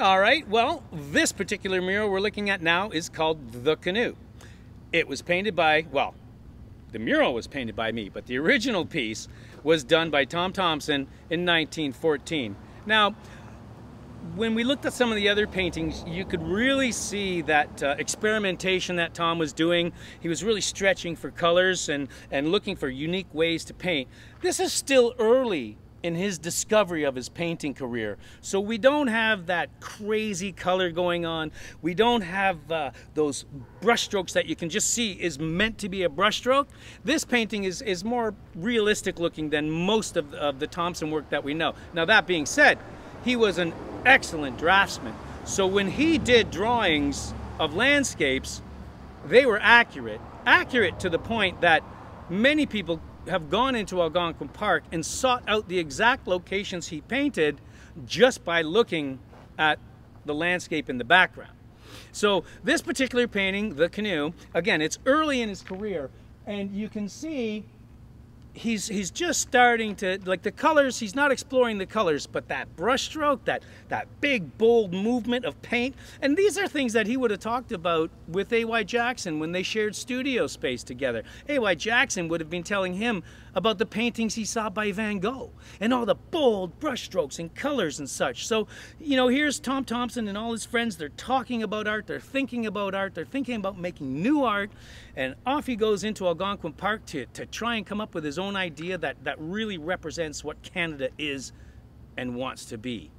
All right, well, this particular mural we're looking at now is called The Canoe. It was painted by, well, the mural was painted by me, but the original piece was done by Tom Thomson in 1914. Now, when we looked at some of the other paintings, you could really see that uh, experimentation that Tom was doing. He was really stretching for colors and, and looking for unique ways to paint. This is still early in his discovery of his painting career. So we don't have that crazy color going on. We don't have uh, those brushstrokes that you can just see is meant to be a brushstroke. This painting is, is more realistic looking than most of, of the Thomson work that we know. Now that being said, he was an excellent draftsman. So when he did drawings of landscapes, they were accurate. Accurate to the point that many people have gone into Algonquin Park and sought out the exact locations he painted just by looking at the landscape in the background. So this particular painting, The Canoe, again, it's early in his career, and you can see he's he's just starting to like the colors he's not exploring the colors but that brushstroke that that big bold movement of paint. And these are things that he would have talked about with A.Y. Jackson when they shared studio space together. A.Y. Jackson would have been telling him about the paintings he saw by van gogh and all the bold brushstrokes and colors and such. So you know here's tom Thomson and all his friends. They're talking about art. They're thinking about art. They're thinking about making new art. And off he goes into algonquin park to, to try and come up with his own idea that, that really represents what Canada is and wants to be.